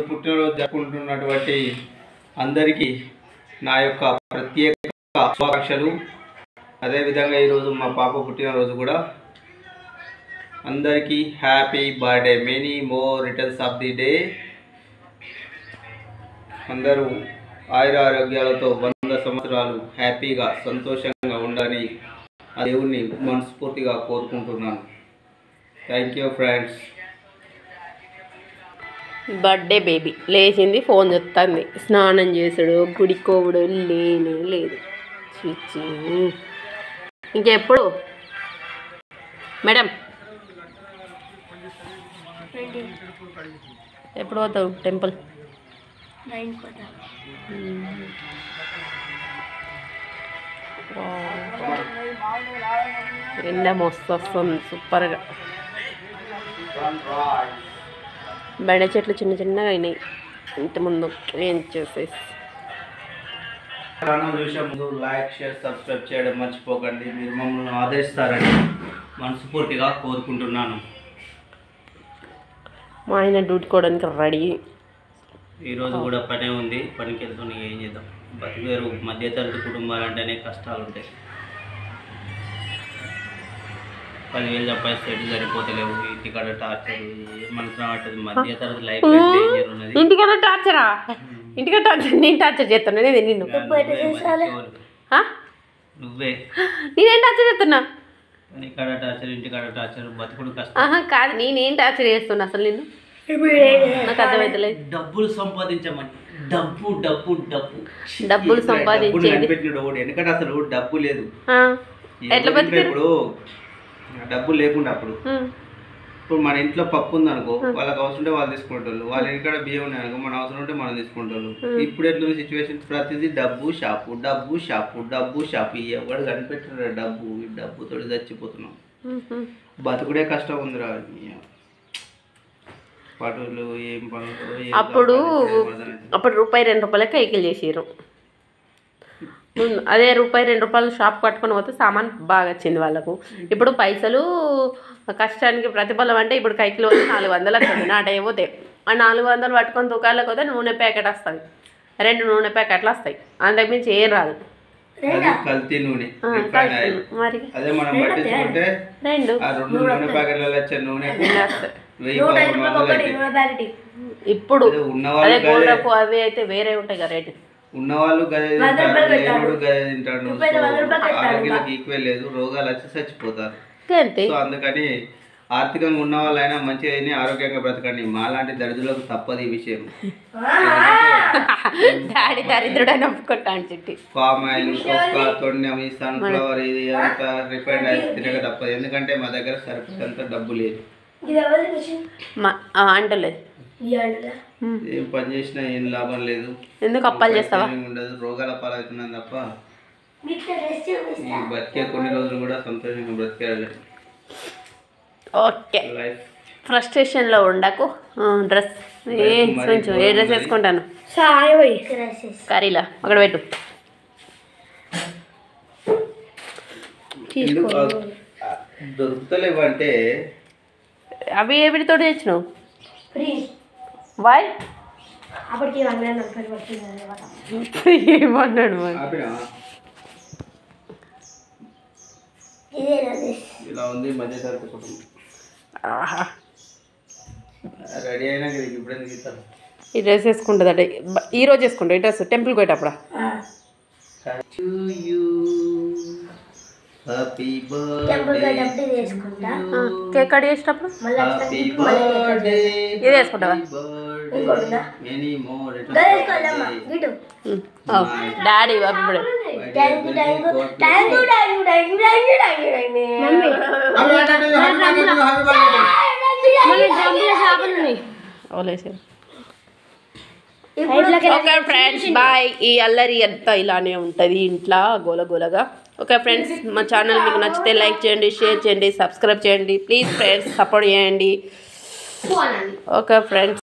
పుట్టినరోజు జరుపుకుంటున్నటువంటి అందరికీ నా యొక్క ప్రత్యేక శుభాకాంక్షలు. అదేవిధంగా ఈరోజు మా పాప పుట్టినరోజు కూడా. అందరికీ happy birthday. Many more returns of the day. అందరూ ఆయుర ఆరోగ్యాలతో వంద సంవత్సరాలు హ్యాపీగా సంతోషంగా ఉండాలని ఆ దేవుణ్ణి మనస్ఫూర్తిగా కోరుకుంటున్నాను. Thank you friends birthday baby. లేచింది ఫోన్ చూస్తుంది స్నానం చేసుడు గుడికోవుడు లేనే లేదు. చిచ్చి ఇంకెప్పుడు? మేడం. ఎప్పుడు పోతావు టెంపుల్? ఎండ మస్తు వస్తుంది సూపర్గా. బెండ చెట్లు చిన్న చిన్నగా అయినాయి. ఇంత ముందు ఏం చేసేసి. ఛానల్ చూసే ముందు లైక్ షేర్ సబ్స్క్రైబ్ చేయడం మర్చిపోకండి. మీరు మమ్మల్ని ఆదరిస్తారని మనస్ఫూర్తిగా కోరుకుంటున్నాను. మా ఆయన డ్యూటీ కోవడానికి రెడీ. ఈరోజు కూడా పనే ఉంది. పనికి వెళ్తూనే ఏం చేద్దాం? బతికేరు. మధ్యతరగతి కుటుంబాలు అంటేనే కష్టాలు ఉంటాయి పదివేలు సంపాదిస్తే ఎటు సరిపోతలేవు ఇంటికాడ టార్చర్ మనసు రావట్లేదు మధ్యతరగతి లైఫ్ డేంజర్ ఉన్నది. ఇంటికన్నా టార్చరా? ఇంటికన్నా టార్చర్ నేను టార్చర్ చేస్తున్నా నేను నిన్ను? నువ్వే నేనేం టార్చర్ చేస్తున్నా? టార్చర్ ఇంటికాడ టార్చర్ బతుకుడు కష్టం. ఆహా కాదు నేనేం టార్చర్ చేస్తున్నా అసలు నేను నాకు అర్థమవుతలేదు డబ్బులు సంపాదించమని. డబ్బు డబ్బు డబ్బు. డబ్బులు సంపాదించేది. వాడు ఎందుకంటే అసలు డబ్బు లేదు. ఎట్లా? ఇప్పుడు డబ్బులు లేకుండా అప్పుడు. ఇప్పుడు మన ఇంట్లో పప్పు ఉంది అనుకో వాళ్ళకి అవసరం ఉంటే వాళ్ళు తీసుకుంటారు వాళ్ళ ఇంటికాడ బియ్యం ఉన్నాయి అనుకో మన అవసరం ఉంటే మనం తీసుకుంటారు ఇప్పుడు ఎట్లా సిచ్యువేషన్ ప్రతిదీ డబ్బు షాపు డబ్బు షాపు డబ్బు షాపు. ఎవడు కనిపెట్టారు డబ్బు. ఈ డబ్బుతో చచ్చిపోతున్నాం. బతుకుడే కష్టం ఉందిరా. పటులు ఏం పనులు అప్పుడు. అప్పుడు రూపాయి రెండు రూపాయలకి కైకిలు చేసారు అదే రూపాయి రెండు రూపాయలు షాప్ పట్టుకొని పోతే సామాన్ బాగా వచ్చింది వాళ్ళకు. ఇప్పుడు పైసలు కష్టానికి ప్రతిఫలం అంటే ఇప్పుడు కైకిలో నాలుగు వందలు వస్తుంది. నాట పోతే ఆ నాలుగు వందలు పట్టుకొని దుకాణాలకు పోతే నూనె ప్యాకెట్ వస్తుంది. రెండు నూనె ప్యాకెట్లు వస్తాయి. అంతకుమించి ఏం రాదు. కల్తీ నూనె ఆ, రిఫైన్ ఆయిల్. మరి? అదే మనం పట్టించుకుంటే రెండు. నూనె ప్యాకెట్లలో వచ్చే నూనె. ఇప్పుడు అదే గోల్డపు అవి అయితే వేరే ఉంటాయి కదా రేటు. ఉన్నవాళ్ళు గదే తింటారు లేనోడు గదే తింటాడు సో ఆరోగ్యాలకు ఈక్వల్ లేదు రోగాలు వచ్చి చచ్చిపోతారు. అంతే సో అందుకని ఆర్థికంగా ఉన్న వాళ్ళైనా మంచిగా ఆరోగ్యంగా బ్రతకండి. మాలాంటి దరిద్రులకు తప్పదు ఈ విషయం. డాడీ దరిద్రుడని ఒప్పుకుంటాను చిట్టి పామ్ ఆయిల్ కుక్క తొండం ఈ సన్ఫ్లవర్ ఇది అంతా రిఫైండ్ ఆయిల్ తినక తప్పదు. ఎందుకంటే మా దగ్గర సరిపోయేంత డబ్బు లేదు. అంటలేదు. ఏం పని చేసినా ఏం లాభం లేదు. ఎందుకు అప్పాలు చేస్తావా? ఉండదు. రోగాల పాలవుతున్నాం తప్ప ఈ బతికే కొన్ని రోజులు కూడా సంతోషంగా బ్రతికేయాలి. ఓకే. ఫ్రస్ట్రేషన్లో ఉండకు. డ్రెస్. ఏ కొంచెం ఏ డ్రెస్ వేసుకుంటాను? కర్రీలా? అక్కడ పెట్టు. ఎందుకు ఆ, దొరుకుతలేవు అంటే అవి ఏమిటితో తెచ్చినావు? పడుతుంది ఏమన్నాడు మరి? ఇలా ఉంది మధ్య తరగతి కుటుంబం. రెడీ ఇప్పుడు ఈ డ్రెస్ వేసుకుంటుందట. ఈ రోజు వేసుకుంటా ఈ డ్రెస్ టెంపుల్కి పోయేటప్పుడు? కేక్ కట్ చేసేటప్పుడు. ఇది వేసుకుంటావా? డాడీ అప్పుడు thank you thank you thank you. Thank you thank you thank you thank you mummy. ఓలేసారు okay friends bye ఈ అల్లరి అంతా ఇలానే ఉంటుంది ఇంట్లో గోల గోలగా. ఓకే ఫ్రెండ్స్ మా ఛానల్ మీకు నచ్చితే లైక్ చేయండి షేర్ చేయండి సబ్స్క్రైబ్ చేయండి. ప్లీజ్ ఫ్రెండ్స్ సపోర్ట్ చేయండి. Okay friends